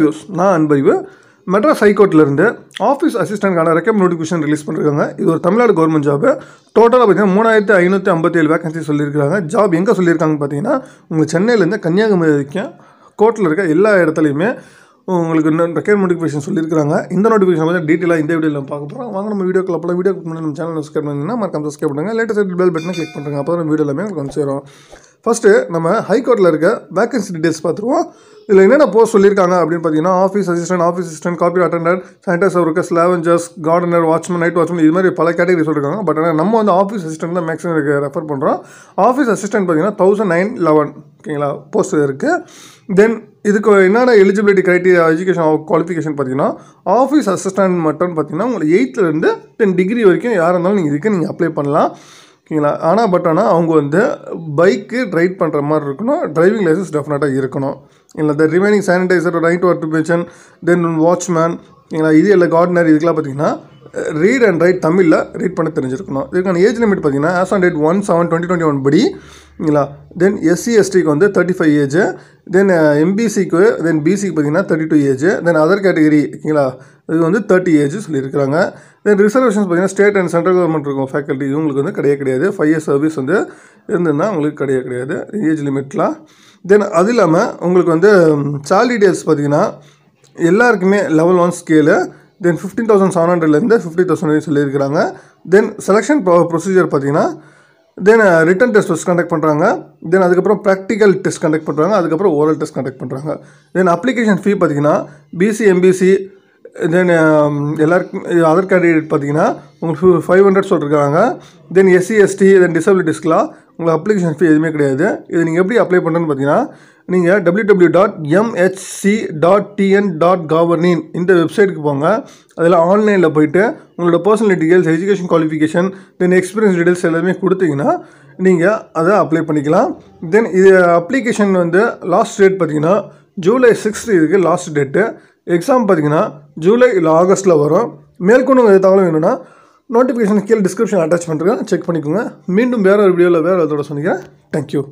Views நான் அன்பறிவு. மெட்ராஸ் ஹைகோர்ட்லேருந்து office அசிஸ்டன்ட்கான ரெக்கமெண்ட் நோட்டிஃபிகேஷன் ரிலீஸ் பண்ணிருக்காங்க. இது ஒரு தமிழ்நாடு கவர்மெண்ட் ஜாப் டோட்டலாக பார்த்தீங்கன்னா மூணாயிரத்து ஐநூற்றி ஐம்பத்தி ஏழு வேகன்சி சொல்லியிருக்காங்க ஜாப் எங்கே சொல்லியிருக்காங்கன்னு பார்த்தீங்கன்னா உங்கள் சென்னையிலேருந்து கன்னியாகுமரி வரைக்கும் கோர்ட்டில் இருக்க எல்லா இடத்துலையுமே உங்களுக்கு இன்னும் ரெக்கமெண்ட் நோட்டிஃபிகேஷன் சொல்லியிருக்காங்க இந்த நோட்டிஃபிகேஷன் பற்றி டீட்டெயிலாக இந்த வீடியோவில் பார்க்க போகிறோம் வாங்க நம்ம வீடியோக்கு அப்போ வீடியோ நம்ம சேனல் சப்ஸ்கிரைப் பண்ணிங்கன்னா மறக்காம சப்ஸ்கிரைப் பண்ணுங்கள் லேட்டஸ்ட் பெல் பட்டனை கிளிக் பண்ணுறாங்க அப்போ தான் வீடியோ எல்லாமே உங்களுக்கு வந்து சேரும். ஃபஸ்ட்டு நம்ம ஹைகோர்ட்டில் இருக்க வேக்கன்சி டீட்டெயில்ஸ் பார்த்துருவோம். இதில் என்னென்ன போஸ்ட் சொல்லியிருக்காங்க அப்படின்னு பார்த்தீங்கன்னா office assistant office assistant copy attender sanitizer workers scavengers gardener watchman night watchman இது மாதிரி பல கேட்டகரி சொல்லியிருக்காங்க. பட் ஆனால் நம்ம வந்து ஆஃபீஸ் அசிஸ்டன்ட் தான் மேக்ஸிமம் ரெஃபர் பண்ணுறோம் ஆஃபீஸ் அசிஸ்டன்ட் பார்த்தீங்கன்னா தௌசண்ட் நைன் லெவன் ஓகேங்களா போஸ்ட் இருக்குது தென் இதுக்கு என்னென்ன எலிஜிபிலிட்டி க்ரைட்டீரியா எஜுகேஷன் குவாலிஃபிகேஷன் பார்த்தீங்கன்னா ஆஃபீஸ் அசிஸ்டன்ட் மட்டும் பார்த்தீங்கன்னா உங்களுக்கு எயித்துலேருந்து டென் டிகிரி வரைக்கும் யாராக இருந்தாலும் நீங்கள் இதுக்கு நீங்கள் அப்ளை பண்ணலாம். ஓகேங்களா ஆனால் பட் ஆனால் அவங்க வந்து பைக்கு ரைட் பண்ணுற மாதிரி இருக்கணும். டிரைவிங் லைசன்ஸ் டெஃபினட்டாக இருக்கணும். இல்லை the remaining sanitiser night certification then watchman ஓகேங்களா இது இல்லை கார்டனர் இதுக்கெல்லாம் பார்த்தீங்கன்னா ரீட் அண்ட் ரைட் தமிழில் ரீட் பண்ண தெரிஞ்சிருக்கணும். இதுக்கான ஏஜ் லிமிட் பார்த்தீங்கன்னா as on date one seven twenty twenty one படி ஓகேங்களா தென் எஸ்சி எஸ்டிக்கு வந்து தேர்ட்டி ஃபைவ் ஏஜ் தென் எம்பிசிக்கு தென் பிசிக்கு பார்த்தீங்கன்னா thirty two age then other category ஓகேங்களா இது வந்து தேர்ட்டி ஏஜ் சொல்லியிருக்கிறாங்க. தென் ரிசர்வேஷன்ஸ் பார்த்தீங்கன்னா ஸ்டேட் அண்ட் சென்ட்ரல் கவர்மெண்ட் இருக்கும். ஃபேக்கல்ட்டி இவங்களுக்கு வந்து கிடையாது கிடையாது. ஃபைவ் இயர்ஸ் சர்வீஸ் வந்து இருந்ததுன்னா உங்களுக்கு கிடையாது கிடையாது. ஏஜ் லிமிட்லாம் தென் அது இல்லாமல் உங்களுக்கு வந்து சால் டீடைல்ஸ் பார்த்தீங்கன்னா எல்லாருக்குமே level one scale then fifteen thousand seven ஹண்ட்ரட்லேருந்து ஃபிஃப்டி தௌசண்ட் சொல்லியிருக்கிறாங்க. தென் செலெக்ஷன் ப்ரொசீஜர் பார்த்தீங்கன்னா தென் ரிட்டன் டெஸ்ட் வச்சு கண்டக்ட் பண்ணுறாங்க தென் அதுக்கப்புறம் ப்ராக்டிக்கல் டெஸ்ட் கண்டக்ட் பண்ணுறாங்க அதுக்கப்புறம் ஓரல் டெஸ்ட் கண்டக்ட் பண்ணுறாங்க தென் அப்ளிகேஷன் ஃபீ பார்த்தீங்கன்னா பிசி எம்பிசி தென் um, எல்லாருக்கும் அதர் கேண்டிடேட் பார்த்தீங்கன்னா உங்களுக்கு ஃபைவ் ஹண்ட்ரட் சொல்லியிருக்காங்க தென் எஸ்சி எஸ்டி தென் டிசபிலிட்டிஸ்க்கெலாம் உங்களுக்கு அப்ளிகேஷன் ஃபீ எதுவுமே கிடையாது. இது நீங்கள் எப்படி அப்ளை பண்ணுறேன்னு பார்த்தீங்கன்னா நீங்கள் W W dot MHC dot TN dot gov in இந்த வெப்சைட்டுக்கு போங்க. அதில் ஆன்லைனில் போயிட்டு உங்களோட personal details education qualification then experience details எல்லாமே கொடுத்தீங்கன்னா நீங்கள் அதை அப்ளை பண்ணிக்கலாம். தென் இது அப்ளிகேஷன் வந்து லாஸ்ட் டேட் பார்த்தீங்கன்னா ஜூலை சிக்ஸ்த் இதுக்கு லாஸ்ட் டேட்டு எக்ஸாம் பார்த்தீங்கன்னா ஜூலை இல்லை ஆகஸ்ட்டில் வரும். மேற்கொண்டு உங்கள் தகவலும் வேணும்னா நோட்டிஃபிகேஷன் கீழே டிஸ்கிரிப்ஷன் அட்டாச் பண்ணுறேன் செக் பண்ணிக்கோங்க. மீண்டும் வேறு ஒரு வீடியோவில் வேறு இதோட சொன்னீங்க தேங்க்யூ